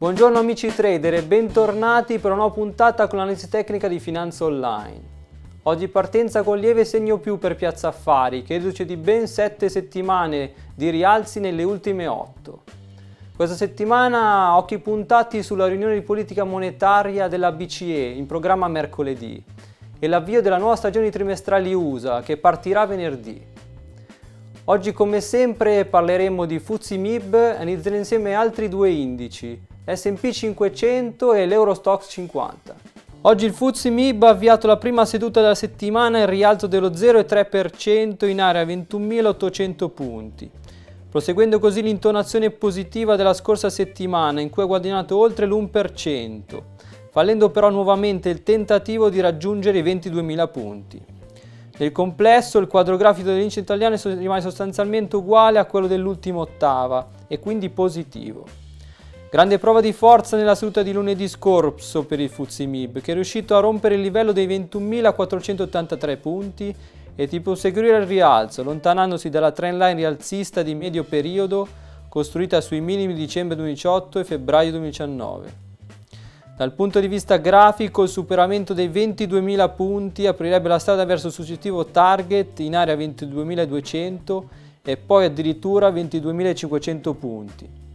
Buongiorno amici trader e bentornati per una nuova puntata con l'analisi tecnica di Finanza Online. Oggi partenza con lieve segno più per Piazza Affari che riduce di ben 7 settimane di rialzi nelle ultime 8. Questa settimana occhi puntati sulla riunione di politica monetaria della BCE in programma mercoledì e l'avvio della nuova stagione di trimestrali USA che partirà venerdì. Oggi come sempre parleremo di Fuzzi MIB e analizzeremo insieme altri due indici, S&P 500 e l'Eurostox 50. Oggi il Fuzzi MIB ha avviato la prima seduta della settimana in rialzo dello 0,3% in area 21.800 punti proseguendo così l'intonazione positiva della scorsa settimana in cui ha guadagnato oltre l'1%, fallendo però nuovamente il tentativo di raggiungere i 22.000 punti. Nel complesso il quadro grafico dell'indice italiano rimane sostanzialmente uguale a quello dell'ultima ottava e quindi positivo. Grande prova di forza nella seduta di lunedì scorso per il Fuzzi Mib, che è riuscito a rompere il livello dei 21.483 punti e di proseguire il rialzo, allontanandosi dalla trendline rialzista di medio periodo costruita sui minimi di dicembre 2018 e febbraio 2019. Dal punto di vista grafico, il superamento dei 22.000 punti aprirebbe la strada verso il successivo target in area 22.200 e poi addirittura 22.500 punti.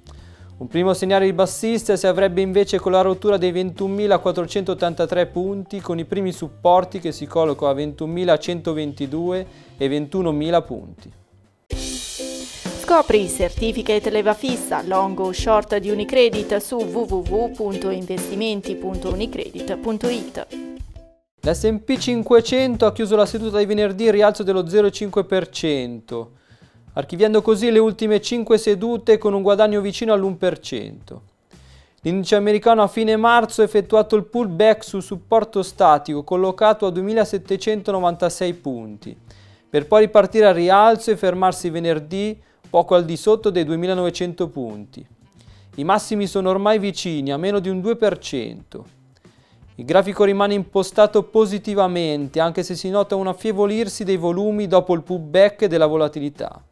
Un primo segnale ribassista si avrebbe invece con la rottura dei 21.483 punti con i primi supporti che si collocano a 21.122 e 21.000 punti. Scopri i certificate leva fissa long o short di Unicredit su www.investimenti.unicredit.it. L'S&P 500 ha chiuso la seduta di venerdì in rialzo dello 0,5% archiviando così le ultime 5 sedute con un guadagno vicino all'1%. L'indice americano a fine marzo ha effettuato il pullback sul supporto statico collocato a 2796 punti, per poi ripartire al rialzo e fermarsi venerdì poco al di sotto dei 2900 punti. I massimi sono ormai vicini, a meno di un 2%. Il grafico rimane impostato positivamente, anche se si nota un affievolirsi dei volumi dopo il pullback della volatilità.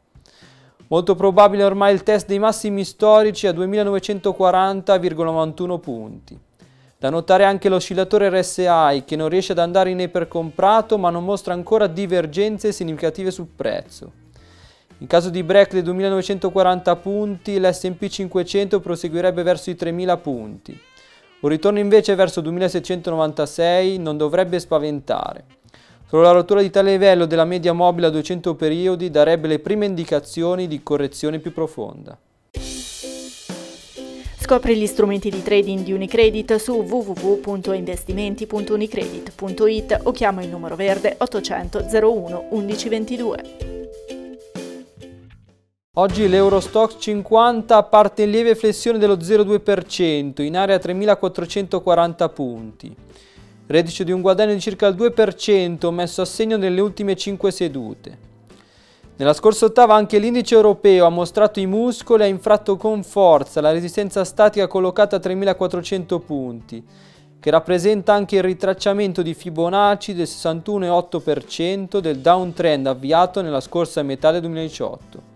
Molto probabile ormai il test dei massimi storici a 2940,91 punti. Da notare anche l'oscillatore RSI che non riesce ad andare in ipercomprato ma non mostra ancora divergenze significative sul prezzo. In caso di break dei 2940 punti l'S&P 500 proseguirebbe verso i 3000 punti. Un ritorno invece verso 2696 non dovrebbe spaventare. Solo la rottura di tale livello della media mobile a 200 periodi darebbe le prime indicazioni di correzione più profonda. Scopri gli strumenti di trading di Unicredit su www.investimenti.unicredit.it o chiama il numero verde 800 01 1122. Oggi l'Eurostock 50 parte in lieve flessione dello 0,2% in area 3440 punti reduce di un guadagno di circa il 2% messo a segno nelle ultime 5 sedute. Nella scorsa ottava anche l'indice europeo ha mostrato i muscoli e ha infratto con forza la resistenza statica collocata a 3400 punti, che rappresenta anche il ritracciamento di Fibonacci del 61,8% del downtrend avviato nella scorsa metà del 2018.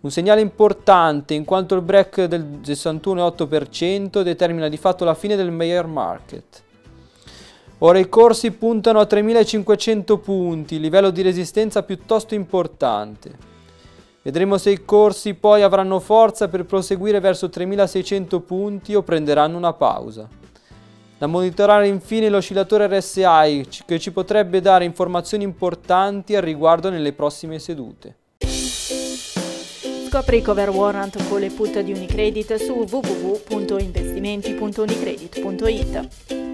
Un segnale importante in quanto il break del 61,8% determina di fatto la fine del bear market. Ora i corsi puntano a 3500 punti, livello di resistenza piuttosto importante. Vedremo se i corsi poi avranno forza per proseguire verso 3600 punti o prenderanno una pausa. Da monitorare infine l'oscillatore RSI che ci potrebbe dare informazioni importanti al riguardo nelle prossime sedute. Scopri cover warrant con le put di Unicredit su www.investimenti.unicredit.it.